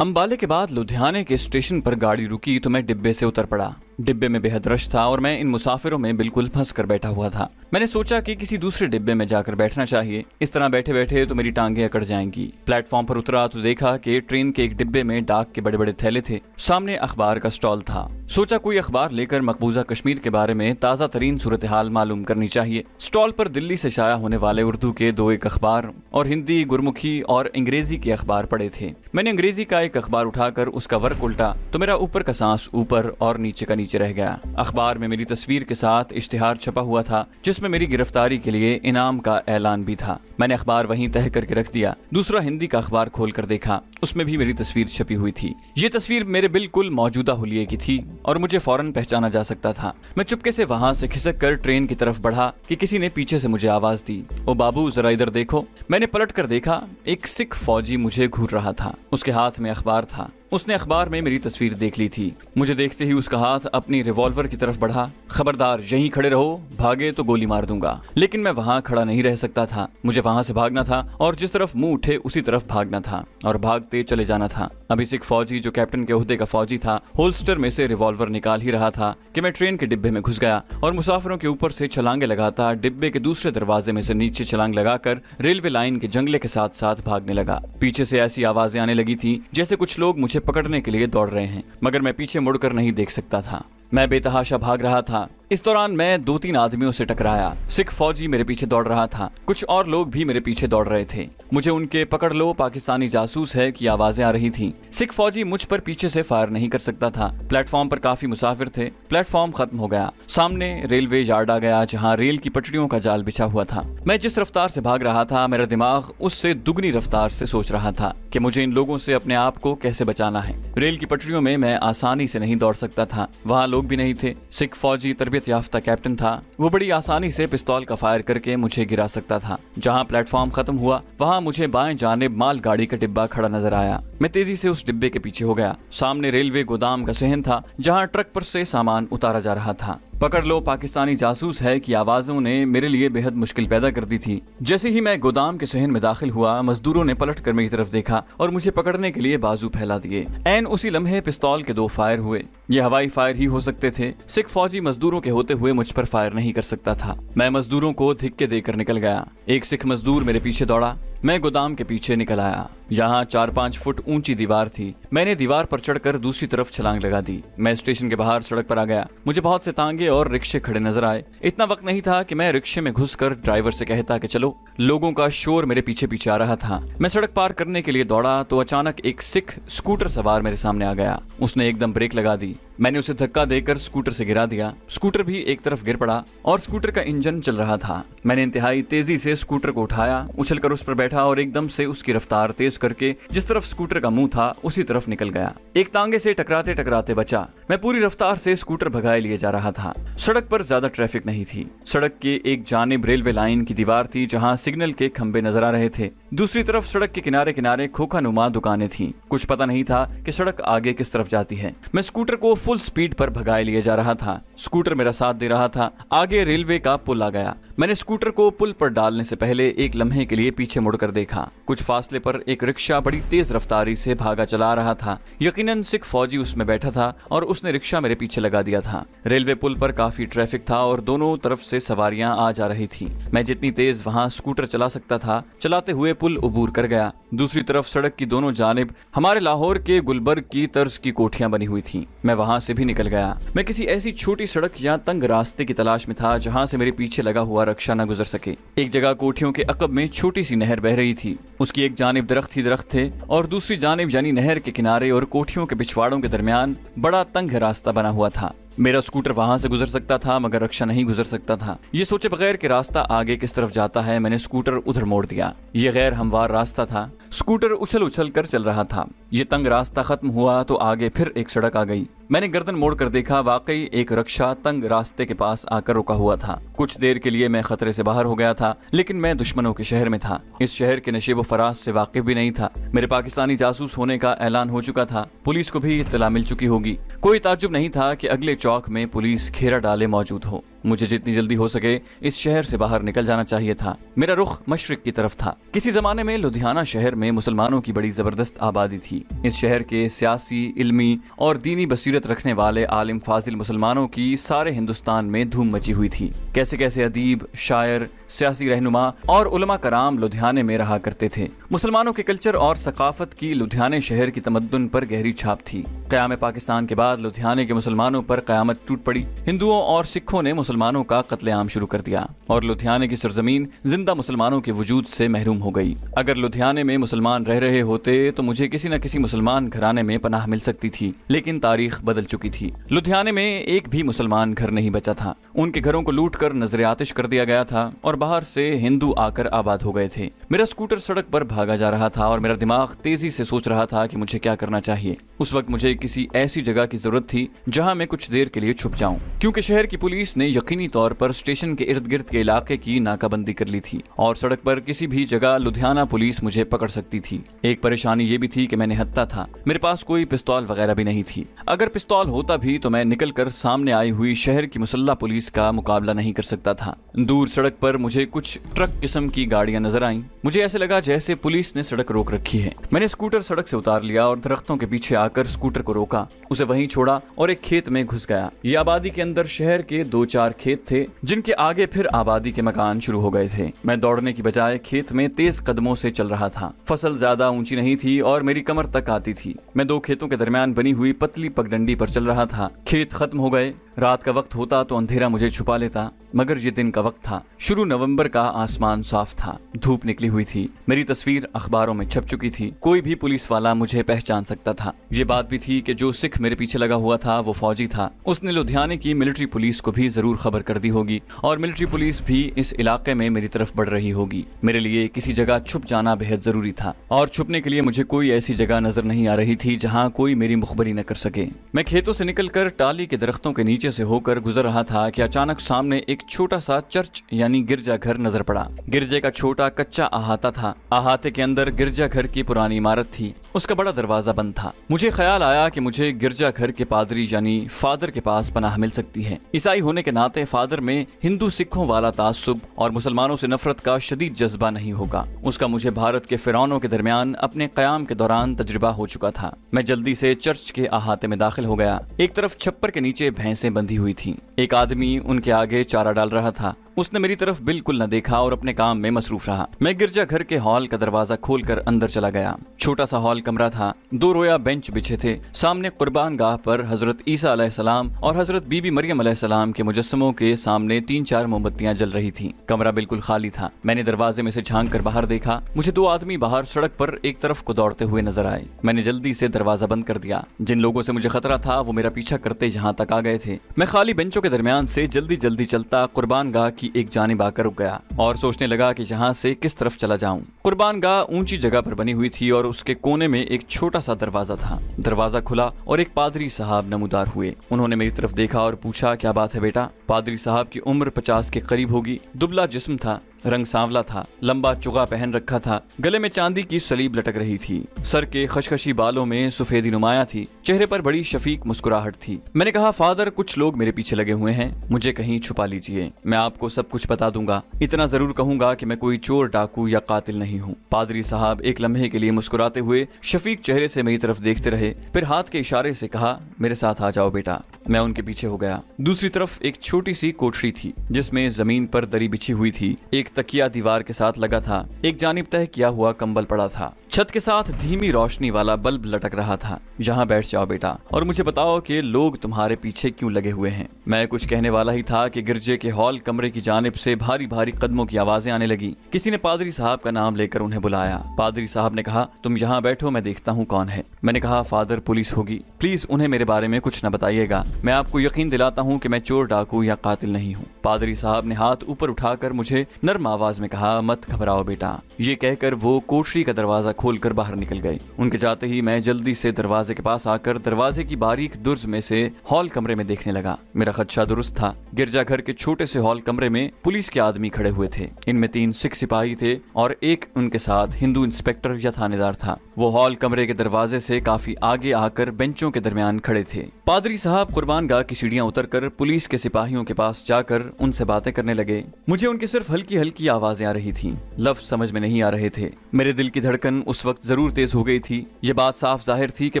امبالے کے بعد لدھیانے کے اسٹیشن پر گاڑی رکی تو میں ڈبے سے اتر پڑا۔ ڈبے میں بے حد رش تھا اور میں ان مسافروں میں بالکل پھنس کر بیٹھا ہوا تھا۔ میں نے سوچا کہ کسی دوسرے ڈبے میں جا کر بیٹھنا چاہیے۔ اس طرح بیٹھے بیٹھے تو میری ٹانگیں اکڑ جائیں گی۔ پلیٹ فارم پر اترا تو دیکھا کہ ٹرین کے ایک ڈبے میں ڈاک کے بڑے بڑے تھیلے تھے۔ سامنے اخبار کا سٹال تھا۔ سوچا کوئی اخبار لے کر مقبوضہ کشمیر کے بارے میں تازہ ترین صورتحال معلوم کرنی چاہیے۔ سٹال پر دلی سے شائع ہونے والے اردو کے دو ایک اخبار اور ہندی، گرمکھی اور انگریزی کے اخبار پڑے تھے۔ میں نے انگریزی کا ایک اخبار اٹھا کر اس کا ورک الٹا تو میرا اوپر کا سانس اوپر اور نیچے کا نیچے۔ نیچے رہ گیا۔ اخبار میں میری تصویر کے ساتھ اشتہار چھپا ہوا تھا، جس میں میری گرفتاری کے لیے انعام کا اعلان بھی تھا۔ میں نے اخبار وہیں تہ کر کے رکھ دیا۔ دوسرا ہندی کا اخبار کھول کر دیکھا۔ اس میں بھی میری تصویر چھپی ہوئی تھی۔ یہ تصویر میرے بالکل موجودہ حلیے کی تھی اور مجھے فوراً پہچانا جا سکتا تھا۔ میں چپکے سے وہاں سے کھسک کر ٹرین کی طرف بڑھا کہ کسی نے پیچھے سے مجھے آواز دی۔ او بابو، ذرا ادھر دیکھو۔ میں نے پلٹ کر دیکھا، ایک سکھ فوجی مجھے گھور رہا تھا۔ اس کے ہاتھ میں اخبار تھا۔ اس نے اخبار میں میری تصویر دیکھ لی تھی۔ مجھے دیکھتے ہی اس کا ہاتھ اپنی ریوالور کی طرف بڑھا۔ خبردار، یہیں کھڑے رہو، بھاگے تو گولی مار دوں گا۔ لیکن میں وہاں کھڑا نہیں رہ سکتا تھا۔ مجھے وہاں سے بھاگنا تھا اور جس طرف منہ اٹھے اسی طرف بھاگنا تھا اور بھاگتے چلے جانا تھا۔ ابھی سکھ فوجی جو کیپٹن کے عہدے کا فوجی تھا، ہولسٹر میں سے ریوالور نکال ہی رہا تھا کہ میں ٹرین کے ڈبے میں گھس گیا اور مسافروں کے اوپر سے چھلانگے لگاتا ڈبے کے دوسرے دروازے میں سے نیچے چھلانگ لگا کر ریلوے لائن کے جنگلے کے ساتھ ساتھ بھاگنے لگا۔ پیچھے سے ایسی آوازیں آنے لگی تھی جیسے کچھ لوگ مجھے پکڑنے کے لیے دوڑ رہے ہیں، مگر میں پیچھے مڑ کر نہیں دیکھ سکتا تھا۔ میں بے تحاشا بھاگ رہا تھا۔ اس دوران میں دو تین آدمیوں سے ٹکرایا۔ سکھ فوجی میرے پیچھے دوڑ رہا تھا۔ کچھ اور لوگ بھی میرے پیچھے دوڑ رہے تھے۔ مجھے ان کے پکڑ لو، پاکستانی جاسوس ہے کی آوازیں آ رہی تھیں۔ سکھ فوجی مجھ پر پیچھے سے فائر نہیں کر سکتا تھا۔ پلیٹ فارم پر کافی مسافر تھے۔ پلیٹ فارم ختم ہو گیا۔ سامنے ریلوے یارڈ آ گیا جہاں ریل کی پٹریوں کا جال بچھا ہوا تھا۔ میں جس رفتار سے بھاگ رہا تھا، میرا دماغ اس سے دگنی رفتار سے سوچ رہا تھا کہ مجھے ان لوگوں سے اپنے آپ کو کیسے بچانا ہے۔ ریل کی پٹریوں میں میں آسانی سے نہیں دوڑ سکتا تھا۔ وہاں لوگ بھی نہیں تھے۔ سکھ فوجی تربیت یافتہ کیپٹن تھا۔ وہ بڑی آسانی سے پستول کا فائر کر کے مجھے گرا سکتا تھا۔ جہاں پلیٹ فارم ختم ہوا، وہاں مجھے بائیں جانب مال گاڑی کا ڈبا کھڑا نظر آیا۔ میں تیزی سے اس ڈبے کے پیچھے ہو گیا۔ سامنے ریلوے گودام کا سہن تھا، جہاں ٹرک پر سے سامان اتارا جا رہا تھا۔ پکڑ لو پاکستانی جاسوس ہے کہ آوازوں نے میرے لیے بے حد مشکل پیدا کر دی تھی۔ جیسے ہی میں گودام کے سہن میں داخل ہوا، مزدوروں نے پلٹ کر میری طرف دیکھا اور مجھے پکڑنے کے لیے بازو پھیلا دیے۔ این اسی لمحے پستول کے دو فائر ہوئے۔ یہ ہوائی فائر ہی ہو سکتے تھے۔ سکھ فوجی مزدوروں کے ہوتے ہوئے مجھ پر فائر نہیں کر سکتا تھا۔ میں مزدوروں کو دھکے دے کر نکل گیا۔ ایک سکھ مزدور میرے پیچھے دوڑا۔ میں گودام کے پیچھے نکل آیا۔ یہاں چار پانچ فٹ اونچی دیوار تھی۔ میں نے دیوار پر چڑھ کر دوسری طرف چھلانگ لگا دی۔ میں اسٹیشن کے باہر سڑک پر آ گیا۔ مجھے بہت سے تانگے اور رکشے کھڑے نظر آئے۔ اتنا وقت نہیں تھا کہ میں رکشے میں گھس کر ڈرائیور سے کہتا کہ چلو، لوگوں کا شور میرے پیچھے پیچھے آ رہا تھا۔ میں سڑک پار کرنے کے لیے دوڑا تو اچانک ایک سکھ اسکوٹر سوار میرے سامنے آ گیا۔ اس نے ایک دم بریک لگا دی۔ میں نے اسے دھکا دے کر اسکوٹر سے گرا دیا۔ اسکوٹر بھی ایک طرف گر پڑا اور اسکوٹر کا انجن چل رہا تھا۔ میں نے انتہائی تیزی سے اسکوٹر کو اٹھایا، اچھل کر اس پر بیٹھا اور ایک دم سے اس کی رفتار تیز کر کے جس طرف اسکوٹر کا منہ تھا، اسی طرف نکل گیا۔ ایک تانگے سے ٹکراتے ٹکراتے بچا۔ میں پوری رفتار سے اسکوٹر بھگائے لیے جا رہا تھا۔ سڑک پر زیادہ ٹریفک نہیں تھی۔ سڑک کے ایک جانب ریلوے لائن کی دیوار تھی جہاں سگنل کے کھمبے نظر آ رہے تھے۔ دوسری طرف سڑک کے کنارے کنارے کھوکھا نما دکانیں تھیں۔ کچھ پتہ نہیں تھا کہ سڑک آگے کس طرف جاتی ہے۔ میں اسکوٹر کو فل سپیڈ پر بھگائے لیے جا رہا تھا۔ اسکوٹر میرا ساتھ دے رہا تھا۔ آگے ریلوے کا پل آ گیا۔ میں نے اسکوٹر کو پل پر ڈالنے سے پہلے ایک لمحے کے لیے پیچھے مڑ کر دیکھا۔ کچھ فاصلے پر ایک رکشا بڑی تیز رفتاری سے بھاگا چلا رہا تھا۔ یقیناً سکھ فوجی اس میں بیٹھا تھا اور اس نے رکشا میرے پیچھے لگا دیا تھا۔ ریلوے پل پر کافی ٹریفک تھا اور دونوں طرف سے سواریاں آ جا رہی تھی میں جتنی تیز وہاں اسکوٹر چلا سکتا تھا، چلاتے ہوئے پل عبور کر گیا۔ دوسری طرف سڑک کی دونوں جانب ہمارے لاہور کے گلبرگ کی طرز کی کوٹیاں بنی ہوئی تھیں۔ میں وہاں سے بھی نکل گیا۔ میں کسی ایسی چھوٹی سڑک یا تنگ راستے کی تلاش میں تھا جہاں سے میرے پیچھے لگا ہوا رکشہ نہ گزر سکے۔ ایک جگہ کوٹھیوں کے عقب میں چھوٹی سی نہر بہ رہی تھی۔ اس کی ایک جانب درخت ہی درخت تھے اور دوسری جانب یعنی نہر کے کنارے اور کوٹھیوں کے پچھواڑوں کے درمیان بڑا تنگ راستہ بنا ہوا تھا۔ میرا سکوٹر وہاں سے گزر سکتا تھا، مگر رکشا نہیں گزر سکتا تھا۔ یہ سوچے بغیر کہ راستہ آگے کس طرف جاتا ہے، میں نے سکوٹر ادھر موڑ دیا۔ یہ غیر ہموار راستہ تھا۔ سکوٹر اچھل اچھل کر چل رہا تھا۔ یہ تنگ راستہ ختم ہوا تو آگے پھر ایک سڑک آ گئی۔ میں نے گردن موڑ کر دیکھا، واقعی ایک رکشا تنگ راستے کے پاس آ کر رکا ہوا تھا۔ کچھ دیر کے لیے میں خطرے سے باہر ہو گیا تھا، لیکن میں دشمنوں کے شہر میں تھا۔ اس شہر کے نشیب و فراز سے واقف بھی نہیں تھا۔ میرے پاکستانی جاسوس ہونے کا اعلان ہو چکا تھا۔ پولیس کو بھی اطلاع مل چکی ہوگی۔ کوئی تعجب نہیں تھا کہ اگلے چوک میں پولیس گھیرا ڈالے موجود ہو۔ مجھے جتنی جلدی ہو سکے اس شہر سے باہر نکل جانا چاہیے تھا۔ میرا رخ مشرق کی طرف تھا۔ کسی زمانے میں لدھیانہ شہر میں مسلمانوں کی بڑی زبردست آبادی تھی۔ اس شہر کے سیاسی، علمی اور دینی بصیرت رکھنے والے عالم فاضل مسلمانوں کی سارے ہندوستان میں دھوم مچی ہوئی تھی۔ کیسے کیسے ادیب، شاعر، سیاسی رہنما اور علماء کرام لدھیانے میں رہا کرتے تھے۔ مسلمانوں کے کلچر اور ثقافت کی لدھیانے شہر کی تمدن پر گہری چھاپ تھی۔ قیام پاکستان کے بعد لدھیانے کے مسلمانوں پر قیامت ٹوٹ پڑی۔ ہندوؤں اور سکھوں نے مسلمانوں کا قتل عام شروع کر دیا اور لدھیانے کی سرزمین زندہ مسلمانوں کے وجود سے محروم ہو گئی۔ اگر لدھیانے میں مسلمان رہ رہے ہوتے تو مجھے کسی نہ کسی مسلمان گھرانے میں پناہ مل سکتی تھی، لیکن تاریخ بدل چکی تھی۔ لدھیانے میں ایک بھی مسلمان گھر نہیں بچا تھا۔ ان کے گھروں کو لوٹ کر نظر آتش کر دیا گیا تھا اور باہر سے ہندو آ کر آباد ہو گئے تھے۔ میرا اسکوٹر سڑک پر بھاگا جا رہا تھا اور میرا دماغ تیزی سے سوچ رہا تھا کہ مجھے کیا کرنا چاہیے۔ اس وقت مجھے کسی ایسی جگہ کی ضرورت تھی جہاں میں کچھ دیر کے لیے چھپ جاؤں۔ کیونکہ شہر کی پولیس نے یقینی طور پر اسٹیشن کے ارد گرد کے علاقے کی ناکہ بندی کر لی تھی اور سڑک پر کسی بھی جگہ لدھیانہ پولیس مجھے پکڑ سکتی تھی۔ ایک پریشانی یہ بھی تھی کہ میں نے ہتھا تھا۔ میرے پاس کوئی پستول وغیرہ بھی نہیں تھی۔ اگر پستول ہوتا بھی تو میں نکل کر سامنے آئی ہوئی شہر کی مسلح پولیس کا مقابلہ نہیں کر سکتا تھا۔ دور سڑک پر مجھے کچھ ٹرک قسم کی گاڑیاں نظر آئیں۔ مجھے ایسے لگا جیسے پولیس نے سڑک روک رکھی ہے۔ میں نے اسکوٹر سڑک سے اتار لیا اور درختوں کے پیچھے آ کر اسکوٹر کو روکا۔ اسے وہیں چھوڑا اور ایک کھیت میں گھس گیا۔ یہ آبادی کے اندر شہر کے دو چار کھیت تھے، جن کے آگے پھر آبادی کے مکان شروع ہو گئے تھے۔ میں دوڑنے کی بجائے کھیت میں تیز قدموں سے چل رہا تھا۔ فصل زیادہ اونچی نہیں تھی اور میری کمر تک آتی تھی۔ میں دو کھیتوں کے درمیان بنی ہوئی پتلی پگڈنڈی پر چل رہا تھا۔ کھیت ختم ہو گئے۔ رات کا وقت ہوتا تو اندھیرا مجھے چھپا لیتا، مگر یہ دن کا وقت تھا۔ شروع نومبر کا آسمان صاف تھا۔ دھوپ نکلی ہوئی تھی۔ میری تصویر اخباروں میں چھپ چکی تھی۔ کوئی بھی پولیس والا مجھے پہچان سکتا تھا۔ یہ بات بھی تھی کہ جو سکھ میرے پیچھے لگا ہوا تھا، وہ فوجی تھا۔ اس نے لدھیانے کی ملٹری پولیس کو بھی ضرور خبر کر دی ہوگی، اور ملٹری پولیس بھی اس علاقے میں میری طرف بڑھ رہی ہوگی۔ میرے لیے کسی جگہ چھپ جانا بہت ضروری تھا، اور چھپنے کے لیے مجھے کوئی ایسی جگہ نظر نہیں آ رہی تھی جہاں کوئی میری مخبری نہ کر سکے۔ میں کھیتوں سے نکل کر ٹالی کے درختوں کے نیچے سے ہو کر گزر رہا تھا کہ اچانک سامنے ایک چھوٹا سا چرچ یعنی گرجا گھر نظر پڑا۔ گرجے کا چھوٹا کچا احاطہ تھا۔ احاطے کے اندر گرجا گھر کی پرانی عمارت تھی۔ اس کا بڑا دروازہ بند تھا۔ مجھے خیال آیا کہ مجھے گرجا گھر کے پادری یعنی فادر کے پاس پناہ مل سکتی ہے۔ عیسائی ہونے کے ناطے فادر میں ہندو سکھوں والا تعصب اور مسلمانوں سے نفرت کا شدید جذبہ نہیں ہوگا۔ اس کا مجھے بھارت کے فرعونوں کے درمیان اپنے قیام کے دوران تجربہ ہو چکا تھا۔ میں جلدی سے چرچ کے احاطے میں داخل ہو گیا۔ ایک طرف چھپر کے نیچے بھینسیں بندھی ہوئی تھیں۔ ایک آدمی ان کے آگے چارہ ڈال رہا تھا۔ اس نے میری طرف بالکل نہ دیکھا اور اپنے کام میں مصروف رہا۔ میں گرجا گھر کے ہال کا دروازہ کھول کر اندر چلا گیا۔ چھوٹا سا ہال کمرہ تھا۔ دو رویا بینچ بچھے تھے۔ سامنے قربان گاہ پر حضرت عیسیٰ علیہ السلام اور حضرت بی بی مریم علیہ السلام کے مجسموں کے سامنے تین چار موم بتیاں جل رہی تھیں۔ کمرہ بالکل خالی تھا۔ میں نے دروازے میں سے جھانک کر باہر دیکھا۔ مجھے دو آدمی باہر سڑک پر ایک طرف کو دوڑتے ہوئے نظر آئے۔ میں نے جلدی سے دروازہ بند کر دیا۔ جن لوگوں سے مجھے خطرہ تھا وہ میرا پیچھا کرتے جہاں تک آ گئے تھے۔ میں خالی بینچوں کے درمیان سے جلدی جلدی چلتا قربان گاہ کی ایک جانب آ کر رک گیا اور سوچنے لگا کہ جہاں سے کس طرف چلا جاؤں۔ قربان گاہ اونچی جگہ پر بنی ہوئی تھی اور اس کے کونے میں ایک چھوٹا سا دروازہ تھا۔ دروازہ کھلا اور ایک پادری صاحب نمودار ہوئے۔ انہوں نے میری طرف دیکھا اور پوچھا، کیا بات ہے بیٹا؟ پادری صاحب کی عمر پچاس کے قریب ہوگی۔ دبلا جسم تھا۔ رنگ سانولا تھا، لمبا چگا پہن رکھا تھا، گلے میں چاندی کی سلیب لٹک رہی تھی۔ سر کے خشخشی بالوں میں سفیدی نمایاں تھی، چہرے پر بڑی شفیق مسکراہٹ تھی۔ میں نے کہا، فادر، کچھ لوگ میرے پیچھے لگے ہوئے ہیں، مجھے کہیں چھپا لیجیے۔ میں آپ کو سب کچھ بتا دوں گا۔ اتنا ضرور کہوں گا کہ میں کوئی چور، ڈاکو یا قاتل نہیں ہوں۔ پادری صاحب ایک لمحے کے لیے مسکراتے ہوئے شفیق چہرے سے میری طرف دیکھتے رہے، پھر ہاتھ کے اشارے سے کہا، میرے ساتھ آ جاؤ بیٹا، میں ان کے پیچھے ہو گیا۔ دوسری طرف ایک چھوٹی سی کوٹری تھی، جس میں زمین پر دری بچھی ہوئی تھی۔ ایک تکیا دیوار کے ساتھ لگا تھا۔ ایک جانب تہ کیا ہوا کمبل پڑا تھا۔ چھت کے ساتھ دھیمی روشنی والا بلب لٹک رہا تھا۔ یہاں بیٹھ جاؤ بیٹا، اور مجھے بتاؤ کہ لوگ تمہارے پیچھے کیوں لگے ہوئے ہیں۔ میں کچھ کہنے والا ہی تھا کہ گرجے کے ہال کمرے کی جانب سے بھاری بھاری قدموں کی آوازیں آنے لگی کسی نے پادری صاحب کا نام لے کر انہیں بلایا۔ پادری صاحب نے کہا، تم یہاں بیٹھو، میں دیکھتا ہوں کون ہے۔ میں نے کہا، فادر پولیس ہوگی۔ پلیز انہیں میرے بارے میں کچھ نہ بتائیے گا۔ میں آپ کو یقین دلاتا ہوں کہ میں چور ڈاکو یا قاتل نہیں ہوں۔ پادری صاحب نے ہاتھ اوپر اٹھا کر مجھے نرم آواز میں کہا، مت گھبراؤ بیٹا۔ یہ کہہ کر وہ کوٹری کا دروازہ کھول کر باہر نکل گئے۔ ان کے جاتے ہی میں جلدی سے دروازے کے پاس آ کر دروازے کی باریک درز میں سے ہال کمرے میں دیکھنے لگا۔ میرا خدشہ درست تھا۔ گرجا گھر کے چھوٹے سے ہال کمرے میں پولیس کے آدمی کھڑے ہوئے تھے۔ ان میں تین سکھ سپاہی تھے اور ایک ان کے ساتھ ہندو انسپیکٹر یا تھانے دار تھا۔ وہ ہال کمرے کے دروازے سے کافی آگے آ کر بینچوں کے درمیان کھڑے تھے۔ پادری صاحب قربان گاہ کی سیڑھیاں اتر کر پولیس کے سپاہیوں کے پاس جا کر ان سے باتیں کرنے لگے۔ مجھے ان کی صرف ہلکی ہلکی آوازیں آ رہی تھیں۔ لفظ سمجھ میں نہیں آ رہے تھے۔ میرے دل کی دھڑکن اس وقت ضرور تیز ہو گئی تھی۔ یہ بات صاف ظاہر تھی کہ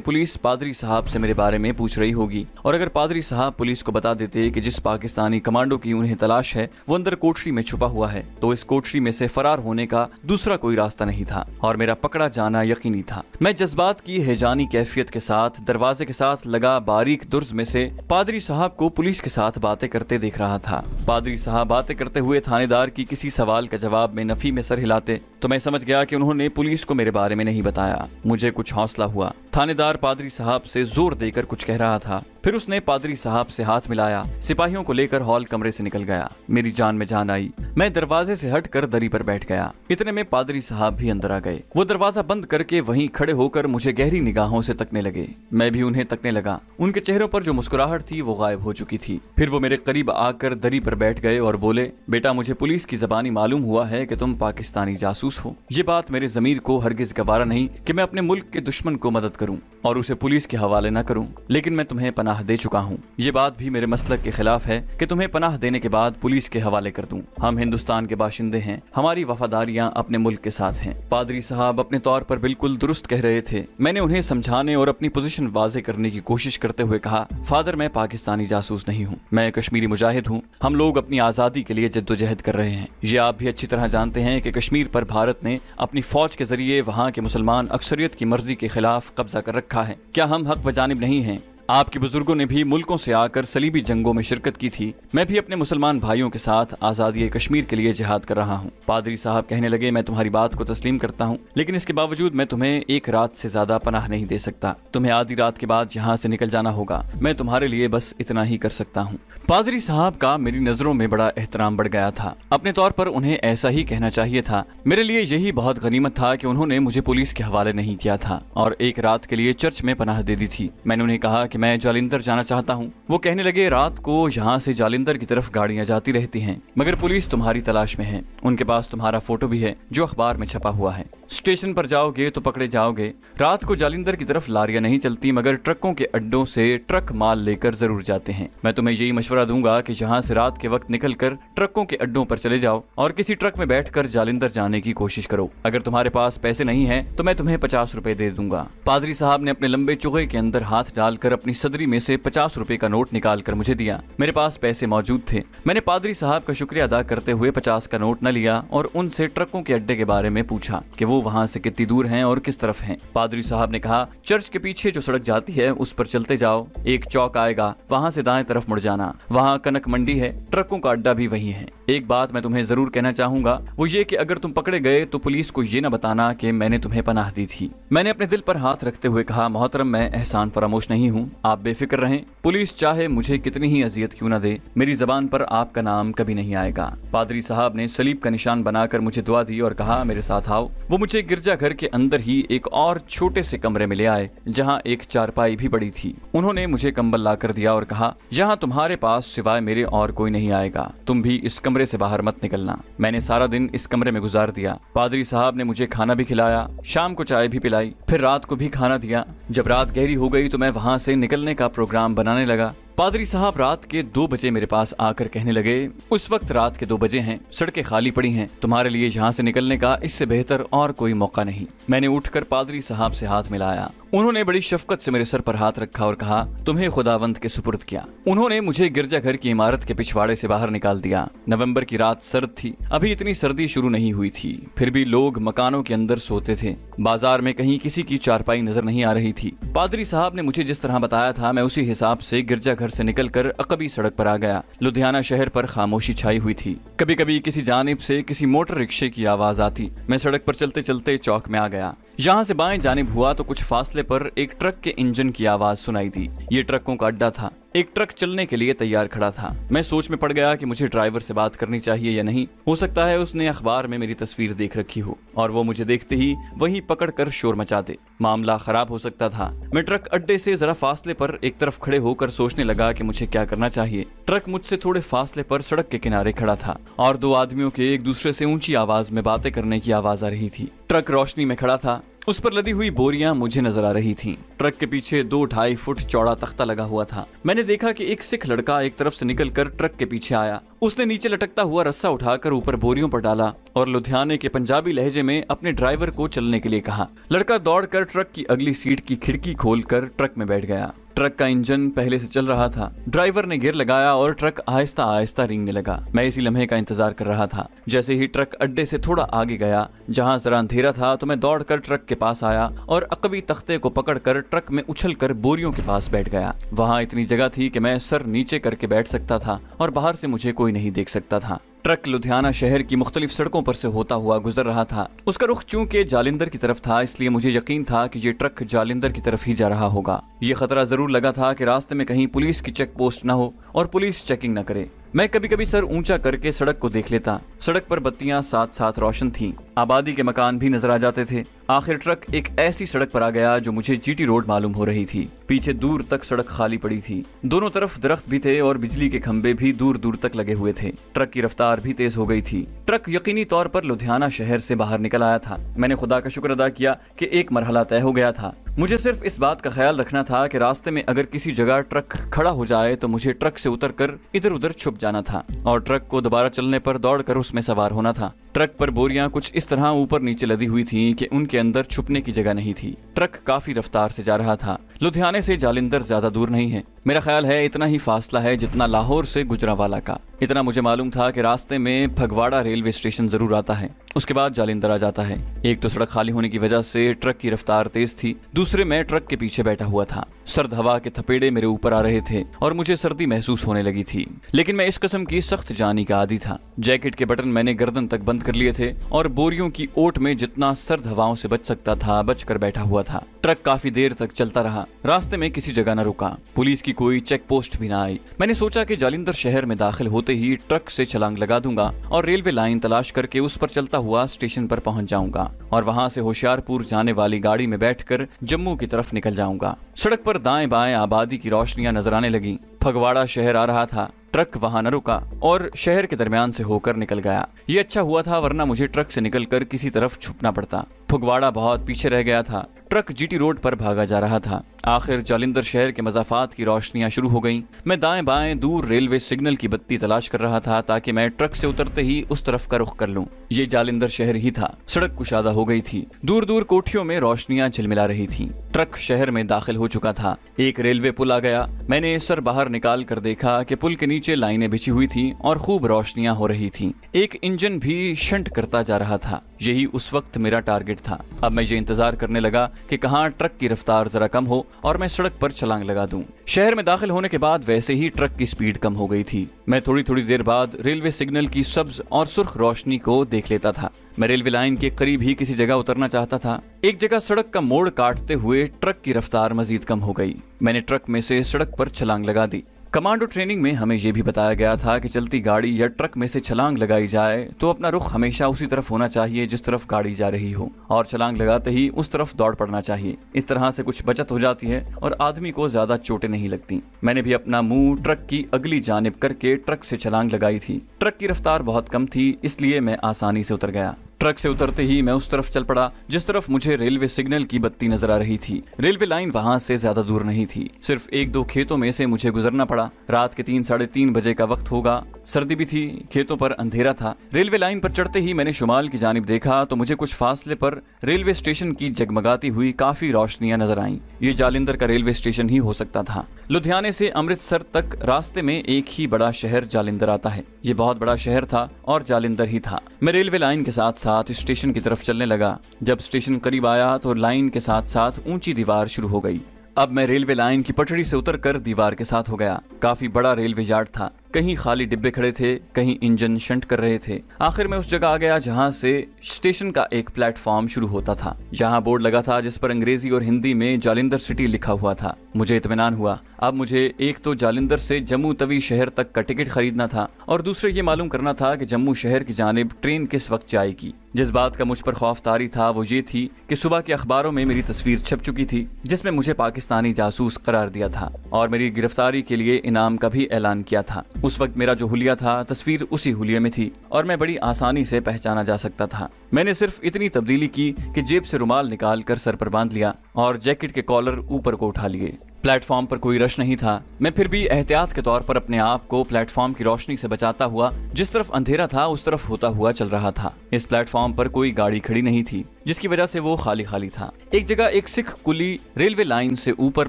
پولیس پادری صاحب سے میرے بارے میں پوچھ رہی ہوگی۔ اور اگر پادری صاحب پولیس کو بتا دیتے کہ جس پاکستانی کمانڈو کی انہیں تلاش ہے، وہ اندر کوٹری میں چھپا ہوا ہے، تو اس کوٹری میں سے فرار ہونے کا دوسرا کوئی راستہ نہیں تھا۔ اور میرا پکڑا جانا یقینی تھا۔ میں جذبات کی ہیجانی کیفیت کے ساتھ، دروازے کے ساتھ لگا باریک درز میں سے پادری صاحب کو پولیس کے ساتھ باتیں کرتے دیکھ رہا تھا۔ پادری صاحب باتیں کرتے ہوئے تھانے دار کی کسی سوال کا جواب میں نفی میں سر ہلاتے تو میں سمجھ گیا کہ انہوں نے پولیس کو میرے بارے میں نہیں بتایا۔ مجھے کچھ حوصلہ ہوا۔ تھانے دار پادری صاحب سے زور دے کر کچھ کہہ رہا تھا۔ پھر اس نے پادری صاحب سے ہاتھ ملایا، سپاہیوں کو لے کر ہال کمرے سے نکل گیا۔ میری جان میں جان آئی۔ میں دروازے سے ہٹ کر دری پر بیٹھ گیا۔ اتنے میں پادری صاحب بھی اندر آ گئے۔ وہ دروازہ بند کر کے وہیں کھڑے ہو کر مجھے گہری نگاہوں سے تکنے لگے۔ میں بھی انہیں تکنے لگا۔ ان کے چہروں پر جو مسکراہٹ تھی، وہ غائب ہو چکی تھی۔ پھر وہ میرے قریب آ کر دری پر بیٹھ گئے اور بولے، بیٹا، مجھے پولیس کی زبانی معلوم ہوا ہے کہ تم پاکستانی جاسوس ہو۔ یہ بات میرے ضمیر کو ہرگز گوارا نہیں کہ میں اپنے ملک کے دشمن کو مدد کروں اور اسے پولیس کے حوالے نہ کروں، لیکن میں تمہیں پناہ دے چکا ہوں۔ یہ بات بھی میرے مسلک کے خلاف ہے کہ تمہیں پناہ دینے کے بعد پولیس کے حوالے کر دوں۔ ہم ہندوستان کے باشندے ہیں، ہماری وفاداریاں اپنے ملک کے ساتھ ہیں۔ پادری صاحب اپنے طور پر بالکل درست کہہ رہے تھے۔ میں نے انہیں سمجھانے اور اپنی پوزیشن واضح کرنے کی کوشش کرتے ہوئے کہا، فادر، میں پاکستانی جاسوس نہیں ہوں، میں کشمیری مجاہد ہوں۔ ہم لوگ اپنی آزادی کے لیے جد و جہد کر رہے ہیں۔ یہ آپ بھی اچھی طرح جانتے ہیں کہ کشمیر پر بھارت نے اپنی فوج کے ذریعے وہاں کے مسلمان اکثریت کی مرضی کے خلاف قبضہ کر رکھا ہے۔ کیا ہم حق بجانب نہیں ہیں؟ آپ کے بزرگوں نے بھی ملکوں سے آ کر سلیبی جنگوں میں شرکت کی تھی۔ میں بھی اپنے مسلمان بھائیوں کے ساتھ آزادی کشمیر کے لیے جہاد کر رہا ہوں۔ پادری صاحب کہنے لگے، میں تمہاری بات کو تسلیم کرتا ہوں، لیکن اس کے باوجود میں تمہیں ایک رات سے زیادہ پناہ نہیں دے سکتا۔ تمہیں آدھی رات کے بعد یہاں سے نکل جانا ہوگا۔ میں تمہارے لیے بس اتنا ہی کر سکتا ہوں۔ پادری صاحب کا میری نظروں میں بڑا احترام بڑھ گیا تھا۔ اپنے طور پر انہیں ایسا ہی کہنا چاہیے تھا۔ میرے لیے یہی بہت غنیمت تھا کہ انہوں نے مجھے پولیس کے حوالے نہیں کیا تھا اور ایک رات کے لیے چرچ میں پناہ دے دی تھی۔ میں نے انہیں کہا کہ میں جالندر جانا چاہتا ہوں۔ وہ کہنے لگے، رات کو یہاں سے جالندر کی طرف گاڑیاں جاتی رہتی ہیں، مگر پولیس تمہاری تلاش میں ہے۔ ان کے پاس تمہارا فوٹو بھی ہے، جو اخبار میں چھپا ہوا ہے۔ اسٹیشن پر جاؤ گے تو پکڑے جاؤ گے۔ رات کو جالندر کی طرف لاریاں نہیں چلتی، مگر ٹرکوں کے اڈوں سے ٹرک مال لے کر ضرور جاتے ہیں۔ میں تمہیں یہی مشورہ دوں گا کہ جہاں سے رات کے وقت نکل کر ٹرکوں کے اڈوں پر چلے جاؤ اور کسی ٹرک میں بیٹھ کر جالندر جانے کی کوشش کرو۔ اگر تمہارے پاس پیسے نہیں ہیں تو میں تمہیں پچاس روپے دے دوں گا۔ پادری صاحب نے اپنے لمبے چوہے کے اندر ہاتھ ڈال کر اپنی صدری میں سے پچاس روپے کا نوٹ نکال کر مجھے دیا۔ میرے پاس پیسے موجود تھے۔ میں نے پادری صاحب کا شکریہ ادا کرتے ہوئے پچاس کا نوٹ نہ لیا اور ان سے ٹرکوں کے اڈے کے بارے میں پوچھا کہ وہ وہاں سے کتنی دور ہیں اور کس طرف ہیں۔ پادری صاحب نے کہا، چرچ کے پیچھے جو سڑک جاتی ہے، اس پر چلتے جاؤ۔ ایک چوک آئے گا۔ وہاں سے دائیں طرف مڑ جانا۔ وہاں کنک منڈی ہے۔ ٹرکوں کا اڈا بھی وہی ہے۔ ایک بات میں تمہیں ضرور کہنا چاہوں گا، وہ یہ کہ اگر تم پکڑے گئے تو پولیس کو یہ نہ بتانا کہ میں نے تمہیں پناہ دی تھی۔ میں نے اپنے دل پر ہاتھ رکھتے ہوئے کہا، محترم، میں احسان فراموش نہیں ہوں، آپ بے فکر رہیں۔ پولیس چاہے مجھے کتنی ہی اذیت کیوں نہ دے، میری زبان پر آپ کا نام کبھی نہیں آئے گا۔ پادری صاحب نے سلیب کا نشان بنا کر مجھے دعا دی اور کہا، میرے ساتھ آؤ۔ وہ مجھے گرجا گھر کے اندر ہی ایک اور چھوٹے سے کمرے میں لے آئے، جہاں ایک چارپائی بھی بڑی تھی۔ انہوں نے مجھے کمبل لا کر دیا اور کہا، یہاں تمہارے پاس سوائے میرے اور کوئی نہیں آئے گا۔ تم بھی اس کمرے سے باہر مت نکلنا۔ میں نے سارا دن اس کمرے میں گزار دیا۔ پادری صاحب نے مجھے کھانا بھی کھلایا۔ شام کو چائے بھی پلائی۔ پھر رات کو بھی کھانا دیا۔ جب رات گہری ہو گئی تو میں وہاں سے نکلنے کا پروگرام بنانے لگا۔ پادری صاحب رات کے دو بجے میرے پاس آ کر کہنے لگے، اس وقت رات کے دو بجے ہیں۔ سڑکیں خالی پڑی ہیں۔ تمہارے لیے یہاں سے نکلنے کا اس سے بہتر اور کوئی موقع نہیں۔ میں نے اٹھ کر پادری صاحب سے ہاتھ ملایا۔ انہوں نے بڑی شفقت سے میرے سر پر ہاتھ رکھا اور کہا، تمہیں خداوند کے سپرد کیا۔ انہوں نے مجھے گرجا گھر کی عمارت کے پچھواڑے سے باہر نکال دیا۔ نومبر کی رات سرد تھی۔ ابھی اتنی سردی شروع نہیں ہوئی تھی۔ پھر بھی لوگ مکانوں کے اندر سوتے تھے۔ بازار میں کہیں کسی کی چارپائی نظر نہیں آ رہی تھی۔ پادری صاحب نے مجھے جس طرح بتایا تھا، میں اسی حساب سے گرجا گھر سے نکل کر عقبی سڑک پر آ گیا۔ لدھیانہ شہر پر خاموشی چھائی ہوئی تھی۔ کبھی کبھی کسی جانب سے کسی موٹر رکشے کی آواز آتی۔ میں سڑک پر چلتے چلتے چوک میں آ گیا۔ یہاں سے بائیں جانب ہوا تو کچھ فاصلے پر ایک ٹرک کے انجن کی آواز سنائی دی۔ یہ ٹرکوں کا اڈا تھا۔ ایک ٹرک چلنے کے لیے تیار کھڑا تھا۔ میں سوچ میں پڑ گیا کہ مجھے ڈرائیور سے بات کرنی چاہیے یا نہیں۔ ہو سکتا ہے اس نے اخبار میں میری تصویر دیکھ رکھی ہو اور وہ مجھے دیکھتے ہی وہیں پکڑ کر شور مچا دے۔ معاملہ خراب ہو سکتا تھا۔ میں ٹرک اڈے سے ذرا فاصلے پر ایک طرف کھڑے ہو کر سوچنے لگا کہ مجھے کیا کرنا چاہیے۔ ٹرک مجھ سے تھوڑے فاصلے پر سڑک کے کنارے کھڑا تھا اور دو آدمیوں کے ایک دوسرے سے اونچی آواز میں باتیں کرنے کی آواز آ رہی تھی۔ ٹرک روشنی میں کھڑا تھا۔ اس پر لدی ہوئی بوریاں مجھے نظر آ رہی تھیں۔ ٹرک کے پیچھے دو ڈھائی فٹ چوڑا تختہ لگا ہوا تھا۔ میں نے دیکھا کہ ایک سکھ لڑکا ایک طرف سے نکل کر ٹرک کے پیچھے آیا۔ اس نے نیچے لٹکتا ہوا رسا اٹھا کر اوپر بوریوں پر ڈالا اور لدھیانے کے پنجابی لہجے میں اپنے ڈرائیور کو چلنے کے لیے کہا۔ لڑکا دوڑ کر ٹرک کی اگلی سیٹ کی کھڑکی کھول کر ٹرک میں بیٹھ گیا۔ ٹرک کا انجن پہلے سے چل رہا تھا۔ ڈرائیور نے گیر لگایا اور ٹرک آہستہ آہستہ رینگنے لگا۔ میں اسی لمحے کا انتظار کر رہا تھا۔ جیسے ہی ٹرک اڈے سے تھوڑا آگے گیا، جہاں ذرا اندھیرا تھا، تو میں دوڑ کر ٹرک کے پاس آیا اور عقبی تختے کو پکڑ کر ٹرک میں اچھل کر بوریوں کے پاس بیٹھ گیا۔ وہاں اتنی جگہ تھی کہ میں سر نیچے کر کے بیٹھ سکتا تھا اور باہر سے مجھے کوئی نہیں دیکھ سکتا تھا۔ ٹرک لدھیانہ شہر کی مختلف سڑکوں پر سے ہوتا ہوا گزر رہا تھا۔ اس کا رخ چونکہ جالندر کی طرف تھا، اس لیے مجھے یقین تھا کہ یہ ٹرک جالندر کی طرف ہی جا رہا ہوگا۔ یہ خطرہ ضرور لگا تھا کہ راستے میں کہیں پولیس کی چیک پوسٹ نہ ہو اور پولیس چیکنگ نہ کرے۔ میں کبھی کبھی سر اونچا کر کے سڑک کو دیکھ لیتا۔ سڑک پر بتیاں ساتھ ساتھ روشن تھیں۔ آبادی کے مکان بھی نظر آ جاتے تھے۔ آخر ٹرک ایک ایسی سڑک پر آ گیا جو مجھے جی ٹی روڈ معلوم ہو رہی تھی۔ پیچھے دور تک سڑک خالی پڑی تھی۔ دونوں طرف درخت بھی تھے اور بجلی کے کھمبے بھی دور دور تک لگے ہوئے تھے۔ ٹرک کی رفتار بھی تیز ہو گئی تھی۔ ٹرک یقینی طور پر لدھیانہ شہر سے باہر نکل آیا تھا۔ میں نے خدا کا شکر ادا کیا کہ ایک مرحلہ طے ہو گیا تھا۔ مجھے صرف اس بات کا خیال رکھنا تھا کہ راستے میں اگر کسی جگہ ٹرک کھڑا ہو جائے تو مجھے ٹرک سے اتر کر ادھر ادھر چھپ جانا تھا اور ٹرک کو دوبارہ چلنے پر دوڑ کر اس میں سوار ہونا تھا۔ ٹرک پر بوریاں کچھ اس طرح اوپر نیچے لدی ہوئی تھیں کہ ان کے اندر چھپنے کی جگہ نہیں تھی۔ ٹرک کافی رفتار سے جا رہا تھا۔ لدھیانے سے جالندر زیادہ دور نہیں ہے۔ میرا خیال ہے اتنا ہی فاصلہ ہے جتنا لاہور سے گجرا والا کا۔ اتنا مجھے معلوم تھا کہ راستے میں پھگواڑا ریلوے اسٹیشن ضرور آتا ہے۔ اس کے بعد جالندر آ جاتا ہے۔ ایک تو سڑک خالی ہونے کی وجہ سے ٹرک کی رفتار تیز تھی۔ دوسرے میں ٹرک کے پیچھے بیٹھا ہوا تھا۔ سرد ہوا کے تھپیڑے میرے اوپر آ رہے تھے اور مجھے سردی محسوس ہونے لگی تھی۔ لیکن میں اس قسم کی سخت جانی کا عادی تھا۔ جیکٹ کے بٹن میں نے گردن تک بند کر لیے تھے اور بوریوں کی اوٹ میں جتنا سرد ہواؤں سے بچ سکتا تھا، بچ کر بیٹھا ہوا تھا۔ ٹرک کافی دیر تک چلتا رہا۔ راستے میں کسی جگہ نہ رکا۔ پولیس کی کوئی چیک پوسٹ بھی نہ آئی۔ میں نے سوچا کہ جالندر شہر میں داخل ہوتے ہی ٹرک سے چھلانگ لگا دوں گا اور ریلوے لائن تلاش کر کے اس پر چلتا ہوا اسٹیشن پر پہنچ جاؤں گا اور وہاں سے ہوشیار پور جانے والی گاڑی میں بیٹھ کر جموں کی طرف نکل جاؤں گا۔ سڑک پر دائیں بائیں آبادی کی روشنیاں نظر آنے لگی پھگواڑا شہر آ رہا تھا، ٹرک وہاں نہ رکا اور شہر کے درمیان سے ہو کر نکل گیا۔ یہ اچھا ہوا تھا، ورنہ مجھے ٹرک سے نکل کر کسی طرف چھپنا پڑتا۔ پھگواڑا بہت پیچھے رہ گیا تھا۔ ٹرک جی ٹی روڈ پر بھاگا جا رہا تھا۔ آخر جالندر شہر کے مضافات کی روشنیاں شروع ہو گئیں۔ میں دائیں بائیں دور ریلوے سگنل کی بتی تلاش کر رہا تھا تاکہ میں ٹرک سے اترتے ہی اس طرف کا رخ کر لوں۔ یہ جالندر شہر ہی تھا۔ سڑک کشادہ ہو گئی تھی۔ دور دور کوٹھیوں میں روشنیاں جھلملا رہی تھیں۔ ٹرک شہر میں داخل ہو چکا تھا۔ ایک ریلوے پل آ گیا۔ میں نے سر باہر نکال کر دیکھا کہ پل کے نیچے لائنیں بچھی ہوئی تھیں اور خوب روشنیاں ہو رہی تھیں۔ ایک انجن بھی شنٹ کرتا جا رہا تھا۔ یہی اس وقت میرا ٹارگٹ تھا۔ اب میں یہ انتظار کرنے لگا کہ کہاں ٹرک کی رفتار ذرا کم ہو اور میں سڑک پر چھلانگ لگا دوں۔ شہر میں داخل ہونے کے بعد ویسے ہی ٹرک کی سپیڈ کم ہو گئی تھی۔ میں تھوڑی تھوڑی دیر بعد ریلوے سگنل کی سبز اور سرخ روشنی کو دیکھ لیتا تھا۔ میں ریلوے لائن کے قریب ہی کسی جگہ اترنا چاہتا تھا۔ ایک جگہ سڑک کا موڑ کاٹتے ہوئے ٹرک کی رفتار مزید کم ہو گئی۔ میں نے ٹرک میں سے سڑک پر چھلانگ لگا دی۔ کمانڈو ٹریننگ میں ہمیں یہ بھی بتایا گیا تھا کہ چلتی گاڑی یا ٹرک میں سے چھلانگ لگائی جائے تو اپنا رخ ہمیشہ اسی طرف ہونا چاہیے جس طرف گاڑی جا رہی ہو، اور چھلانگ لگاتے ہی اس طرف دوڑ پڑنا چاہیے۔ اس طرح سے کچھ بچت ہو جاتی ہے اور آدمی کو زیادہ چوٹیں نہیں لگتی۔ میں نے بھی اپنا منہ ٹرک کی اگلی جانب کر کے ٹرک سے چھلانگ لگائی تھی۔ ٹرک کی رفتار بہت کم تھی، اس لیے میں آسانی سے اتر گیا۔ ٹرک سے اترتے ہی میں اس طرف چل پڑا، جس طرف مجھے ریلوے سگنل کی بتی نظر آ رہی تھی۔ ریلوے لائن وہاں سے زیادہ دور نہیں تھی، صرف ایک دو کھیتوں میں سے مجھے گزرنا پڑا۔ رات کے تین ساڑھے تین بجے کا وقت ہوگا، سردی بھی تھی، کھیتوں پر اندھیرا تھا۔ ریلوے لائن پر چڑھتے ہی میں نے شمال کی جانب دیکھا تو مجھے کچھ فاصلے پر ریلوے اسٹیشن کی جگمگاتی ہوئی کافی روشنیاں نظر آئیں۔ یہ جالندر کا ریلوے اسٹیشن ہی ہو سکتا تھا۔ لدھیانے سے امرتسر تک راستے میں ایک ہی بڑا شہر جالندر آتا ہے۔ یہ بہت بڑا شہر تھا اور جالندر ہی تھا۔ میں ریلوے لائن کے ساتھ ساتھ اسٹیشن کی طرف چلنے لگا۔ جب اسٹیشن قریب آیا تو لائن کے ساتھ ساتھ اونچی دیوار شروع ہو گئی۔ اب میں ریلوے لائن کی پٹڑی سے اتر کر دیوار کے ساتھ ہو گیا۔ کافی بڑا ریلوے یارڈ تھا۔ کہیں خالی ڈبے کھڑے تھے، کہیں انجن شنٹ کر رہے تھے۔ آخر میں اس جگہ آ گیا جہاں سے اسٹیشن کا ایک پلیٹ فارم شروع ہوتا تھا، جہاں بورڈ لگا تھا جس پر انگریزی اور ہندی میں جالندر سٹی لکھا ہوا تھا۔ مجھے اطمینان ہوا۔ اب مجھے ایک تو جالندر سے جموں توی شہر تک کا ٹکٹ خریدنا تھا اور دوسرے یہ معلوم کرنا تھا کہ جموں شہر کی جانب ٹرین کس وقت جائے گی۔ جس بات کا مجھ پر خوف تاری تھا وہ یہ تھی کہ صبح کے اخباروں میں میری تصویر چھپ چکی تھی، جس میں مجھے پاکستانی جاسوس قرار دیا تھا اور میری گرفتاری کے لیے انعام کا بھی اعلان کیا تھا۔ اس وقت میرا جو حلیہ تھا، تصویر اسی حلیے میں تھی اور میں بڑی آسانی سے پہچانا جا سکتا تھا۔ میں نے صرف اتنی تبدیلی کی کہ جیب سے رومال نکال کر سر پر باندھ لیا اور جیکٹ کے کالر اوپر کو اٹھا لیے۔ پلیٹ فارم پر کوئی رش نہیں تھا۔ میں پھر بھی احتیاط کے طور پر اپنے آپ کو پلیٹ فارم کی روشنی سے بچاتا ہوا، جس طرف اندھیرا تھا، اس طرف ہوتا ہوا چل رہا تھا۔ اس پلیٹ فارم پر کوئی گاڑی کھڑی نہیں تھی۔ جس کی وجہ سے وہ خالی خالی تھا۔ ایک جگہ ایک سکھ کلی ریلوے لائن سے اوپر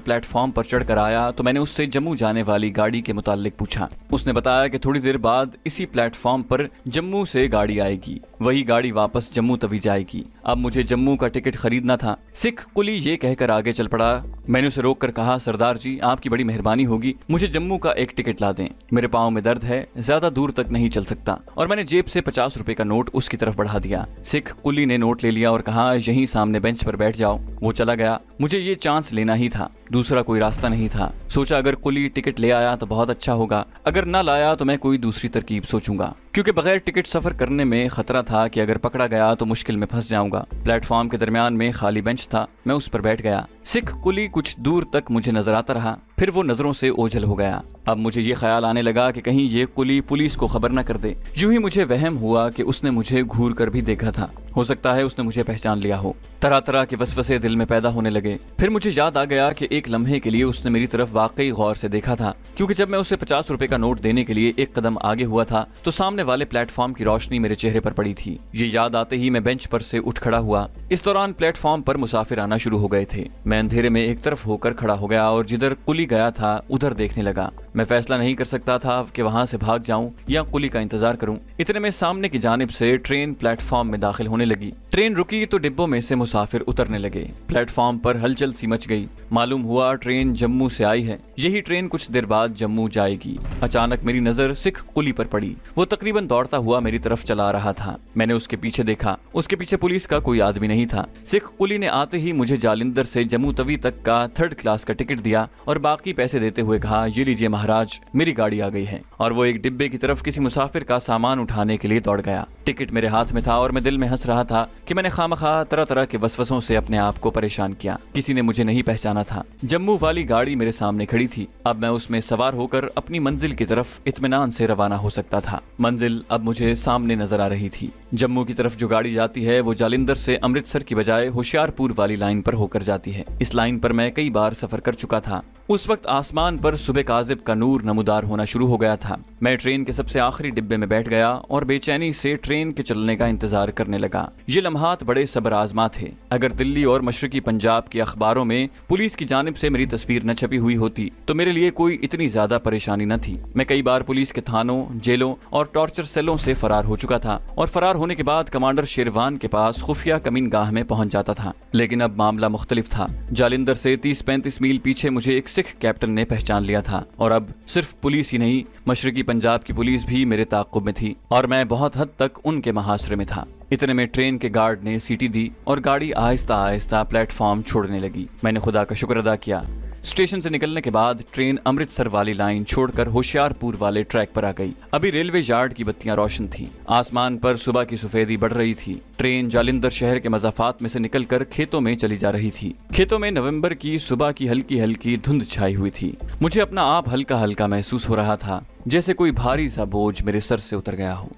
پلیٹ فارم پر چڑھ کر آیا تو میں نے اس سے جموں جانے والی گاڑی کے متعلق پوچھا۔ اس نے بتایا کہ تھوڑی دیر بعد اسی پلیٹ فارم پر جموں سے گاڑی آئے گی۔ وہی گاڑی واپس جموں توی جائے گی۔ اب مجھے جموں کا ٹکٹ خریدنا تھا۔ سکھ کلی یہ کہہ کر آگے چل پڑا۔ میں نے اسے روک کر کہا، سردار جی آپ کی بڑی مہربانی ہوگی۔ مجھے جموں کا ایک ٹکٹ لا دیں۔ میرے پاؤں میں درد ہے، زیادہ دور تک نہیں چل سکتا۔ اور میں نے جیب سے پچاس روپے کا نوٹ اس کی طرف بڑھا دیا۔ سکھ کلی نے نوٹ لے لیا اور کہا ہاں، یہیں سامنے بینچ پر بیٹھ جاؤ۔ وہ چلا گیا۔ مجھے یہ چانس لینا ہی تھا۔ دوسرا کوئی راستہ نہیں تھا۔ سوچا اگر کلی ٹکٹ لے آیا تو بہت اچھا ہوگا۔ اگر نہ لایا تو میں کوئی دوسری ترکیب سوچوں گا۔ کیونکہ بغیر ٹکٹ سفر کرنے میں خطرہ تھا کہ اگر پکڑا گیا تو مشکل میں پھنس جاؤں گا۔ پلیٹ فارم کے درمیان میں خالی بینچ تھا۔ میں اس پر بیٹھ گیا۔ سکھ کلی کچھ دور تک مجھے نظر آتا رہا، پھر وہ نظروں سے اوجھل ہو گیا۔ اب مجھے یہ خیال آنے لگا کہ کہیں یہ کلی پولیس کو خبر نہ کر دے۔ یوں ہی مجھے وہم ہوا کہ اس نے مجھے گھور کر بھی دیکھا تھا۔ ہو سکتا ہے اس نے مجھے پہچان لیا ہو۔ طرح طرح کے وسوسے دل میں پیدا ہونے لگے۔ پھر مجھے یاد آ گیا کہ ایک لمحے کے لیے اس نے میری طرف واقعی غور سے دیکھا تھا۔ کیونکہ جب میں اسے پچاس روپے کا نوٹ دینے کے لیے ایک قدم آگے ہوا تھا، تو سامنے والے پلیٹ فارم کی روشنی میرے چہرے پر پڑی تھی۔ یہ یاد آتے ہی میں بینچ پر سے اٹھ کھڑا ہوا۔ اس دوران پلیٹ فارم پر مسافر آنا شروع ہو گئے تھے۔ میں اندھیرے میں ایک طرف ہو کر کھڑا ہو گیا اور جدھر کلی گیا تھا، ادھر دیکھنے لگا۔ میں فیصلہ نہیں کر سکتا تھا کہ وہاں سے بھاگ جاؤں یا کلی کا انتظار کروں۔ اتنے میں سامنے کی جانب سے ٹرین پلیٹ فارم میں داخل ہونے لگی۔ ٹرین رکی تو ڈبوں میں سے مسافر اترنے لگے۔ پلیٹ فارم پر ہلچل سی مچ گئی۔ معلوم ہوا ٹرین جموں سے آئی ہے۔ یہی ٹرین کچھ دیر بعد جموں جائے گی۔ اچانک میری نظر سکھ کلی پر پڑی۔ وہ تقریباً دوڑتا ہوا میری طرف چلا رہا تھا۔ میں نے اس کے پیچھے دیکھا۔ اس کے پیچھے پولیس کا کوئی آدمی نہیں تھا۔ سکھ کلی نے آتے ہی مجھے جالندر سے جموں توی تک کا تھرڈ کلاس کا ٹکٹ دیا اور باقی پیسے دیتے ہوئے کہا، یہ لیجیے مہاراج، میری گاڑی آ گئی ہے. اور وہ ایک ڈبے کی طرف کسی مسافر کا سامان اٹھانے کے لیے دوڑ گیا۔ ٹکٹ میرے ہاتھ میں تھا اور میں دل میں ہنس رہا تھا کہ میں نے خامخواہ طرح طرح کے وسوسوں سے اپنے آپ کو پریشان کیا۔ کسی نے مجھے نہیں پہچانا تھا۔ جموں والی گاڑی میرے سامنے کھڑی تھی۔ اب میں اس میں سوار ہو کر اپنی منزل کی طرف اطمینان سے روانہ ہو سکتا تھا۔ منزل اب مجھے سامنے نظر آ رہی تھی۔ جموں کی طرف جو گاڑی جاتی ہے، وہ جالندر سے امرتسر کی بجائے ہوشیار پور والی لائن پر ہو کر جاتی ہے۔ اس لائن پر میں کئی بار سفر کر چکا تھا۔ اس وقت آسمان پر صبح کاذب کا نور نمودار ہونا شروع ہو گیا تھا۔ میں ٹرین کے سب سے آخری ڈبے میں بیٹھ گیا اور بے چینی سے ٹرین کے چلنے کا انتظار کرنے لگا۔ یہ لمحات بڑے صبر آزما تھے۔ اگر دلی اور مشرقی پنجاب کے اخباروں میں پولیس کی جانب سے میری تصویر نہ چھپی ہوئی ہوتی تو میرے لیے کوئی اتنی زیادہ پریشانی نہ تھی۔ میں کئی بار پولیس کے تھانوں، جیلوں اور ٹارچر سیلوں سے فرار ہو چکا تھا اور فرار ہونے کے بعد کمانڈر شیروان کے پاس خفیہ کمین گاہ میں پہنچ جاتا تھا۔ لیکن اب معاملہ مختلف تھا۔ جالندر سے تیس پینتیس میل پیچھے مجھے ایک سکھ کیپٹن نے پہچان لیا تھا اور اب صرف پولیس ہی نہیں، مشرقی پنجاب کی پولیس بھی میرے تعقب میں تھی اور میں بہت حد تک ان کے محاصرے میں تھا۔ اتنے میں ٹرین کے گارڈ نے سیٹی دی اور گاڑی آہستہ آہستہ پلیٹ فارم چھوڑنے لگی۔ میں نے خدا کا شکر ادا کیا۔ اسٹیشن سے نکلنے کے بعد ٹرین امرتسر والی لائن چھوڑ کر ہوشیار پور والے ٹریک پر آ گئی۔ ابھی ریلوے یارڈ کی بتیاں روشن تھیں۔ آسمان پر صبح کی سفیدی بڑھ رہی تھی۔ ٹرین جالندر شہر کے مضافات میں سے نکل کر کھیتوں میں چلی جا رہی تھی۔ کھیتوں میں نومبر کی صبح کی ہلکی ہلکی دھند چھائی ہوئی تھی۔ مجھے اپنا آپ ہلکا ہلکا محسوس ہو رہا تھا، جیسے کوئی بھاری سا بوجھ میرے سر سے اتر گیا ہو۔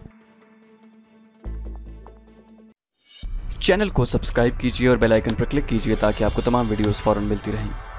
چینل کو سبسکرائب کیجیے اور بیل آئیکن پر کلک کیجیے تاکہ آپ کو تمام ویڈیوز فوراً ملتی رہیں۔